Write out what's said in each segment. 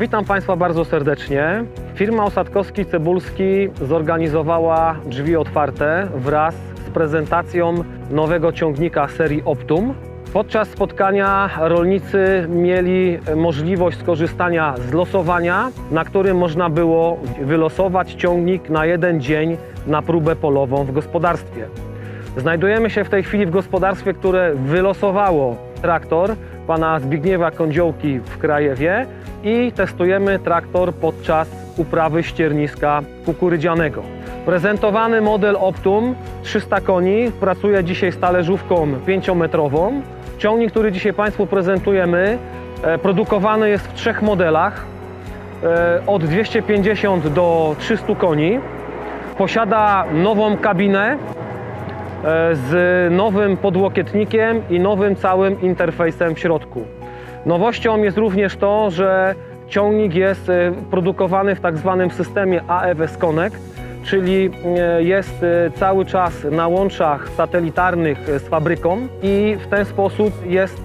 Witam Państwa bardzo serdecznie. Firma Osadkowski Cebulski zorganizowała drzwi otwarte wraz z prezentacją nowego ciągnika serii Optum. Podczas spotkania rolnicy mieli możliwość skorzystania z losowania, na którym można było wylosować ciągnik na jeden dzień na próbę polową w gospodarstwie. Znajdujemy się w tej chwili w gospodarstwie, które wylosowało traktor pana Zbigniewa Kądziołki w Krajewie i testujemy traktor podczas uprawy ścierniska kukurydzianego. Prezentowany model Optum 300 koni pracuje dzisiaj z talerzówką 5-metrową. Ciągnik, który dzisiaj Państwu prezentujemy, e, produkowany jest w trzech modelach e, od 250 do 300 koni. Posiada nową kabinę e, z nowym podłokietnikiem i nowym całym interfejsem w środku. Nowością jest również to, że ciągnik jest e, produkowany w tak zwanym systemie AFS Connect, czyli e, jest e, cały czas na łączach satelitarnych z fabryką i w ten sposób jest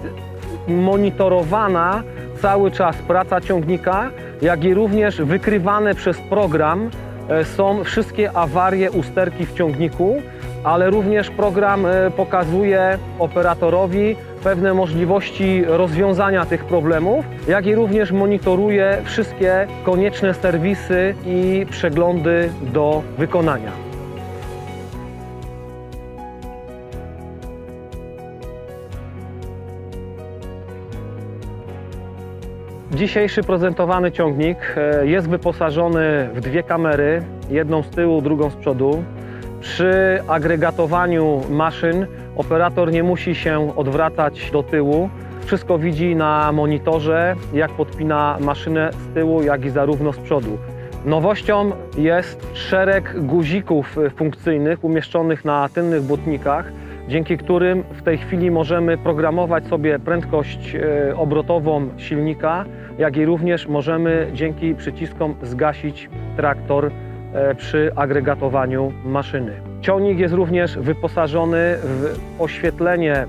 monitorowana cały czas praca ciągnika, jak i również wykrywane przez program są wszystkie awarie usterki w ciągniku, ale również program pokazuje operatorowi pewne możliwości rozwiązania tych problemów, jak i również monitoruje wszystkie konieczne serwisy i przeglądy do wykonania. Dzisiejszy prezentowany ciągnik e, jest wyposażony w dwie kamery, jedną z tyłu, drugą z przodu. Przy agregatowaniu maszyn operator nie musi się odwracać do tyłu. Wszystko widzi na monitorze, jak podpina maszynę z tyłu, jak i zarówno z przodu. Nowością jest szereg guzików funkcyjnych umieszczonych na tylnych błotnikach, dzięki którym w tej chwili możemy programować sobie prędkość e, obrotową silnika, jak i również możemy dzięki przyciskom zgasić traktor przy agregatowaniu maszyny. Ciągnik jest również wyposażony w oświetlenie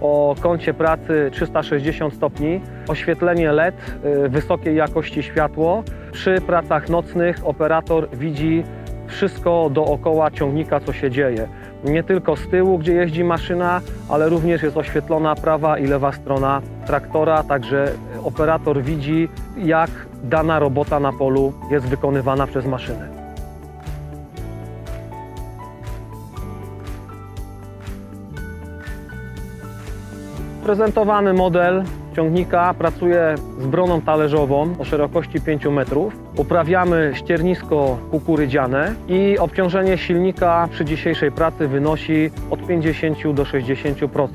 o kącie pracy 360 stopni, oświetlenie LED, e, wysokiej jakości światło. Przy pracach nocnych operator widzi wszystko dookoła ciągnika, co się dzieje. Nie tylko z tyłu, gdzie jeździ maszyna, ale również jest oświetlona prawa i lewa strona traktora, także operator widzi, jak dana robota na polu jest wykonywana przez maszynę. Prezentowany model ciągnika pracuje z broną talerzową o szerokości 5 metrów. Uprawiamy ściernisko kukurydziane i obciążenie silnika przy dzisiejszej pracy wynosi od 50 do 60%.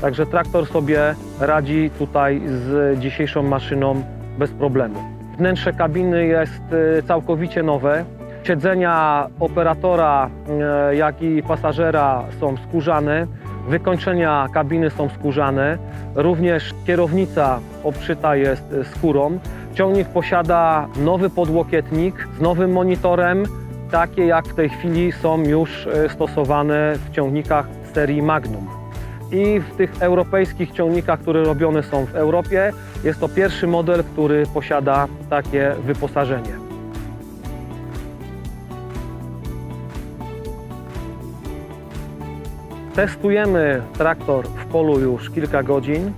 Także traktor sobie radzi tutaj z dzisiejszą maszyną bez problemu. Wnętrze kabiny jest y, całkowicie nowe. Siedzenia operatora, y, jak i pasażera są skórzane. Wykończenia kabiny są skórzane, również kierownica obszyta jest skórą. Ciągnik posiada nowy podłokietnik z nowym monitorem, takie jak w tej chwili są już e, stosowane w ciągnikach serii Magnum. I w tych europejskich ciągnikach, które robione są w Europie, jest to pierwszy model, który posiada takie wyposażenie. Testujemy traktor w polu już kilka godzin.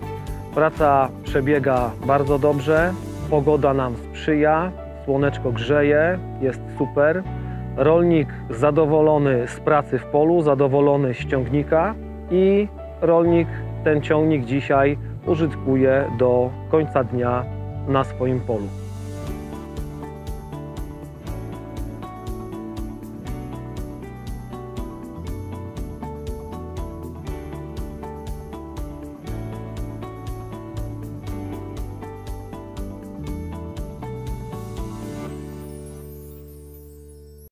Praca przebiega bardzo dobrze, pogoda nam sprzyja, słoneczko grzeje, jest super. Rolnik zadowolony z pracy w polu, zadowolony z ciągnika i rolnik ten ciągnik dzisiaj użytkuje do końca dnia na swoim polu.